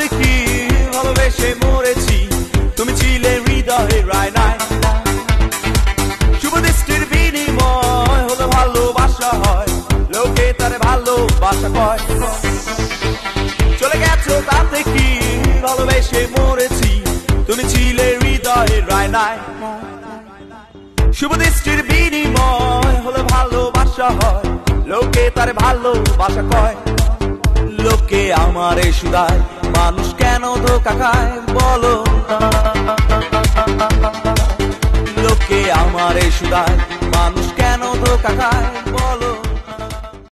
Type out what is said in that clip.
বলতে কি ভালোবেসে মরেছি? তুমি ছিলে হৃদয়ে রায় নাই শুভ দৃষ্টির বিনিময় হলো ভালোবাসা হয়। লোকে তার ভালোবাসা কয়। চলে গেছো তাতে কি ভালোবেসে মরেছি? তুমি ছিলে হৃদয়ে রায় নাই শুভ দৃষ্টির বিনিময় হলো ভালোবাসা হয়। লোকে তার ভালোবাসা কয়। লোকে আমারে সুদায় মানুষ কেন ধোকা খায় বলো? লোকে লোকে এই সুদায় মানুষ কেন ধোকা খায় বলো?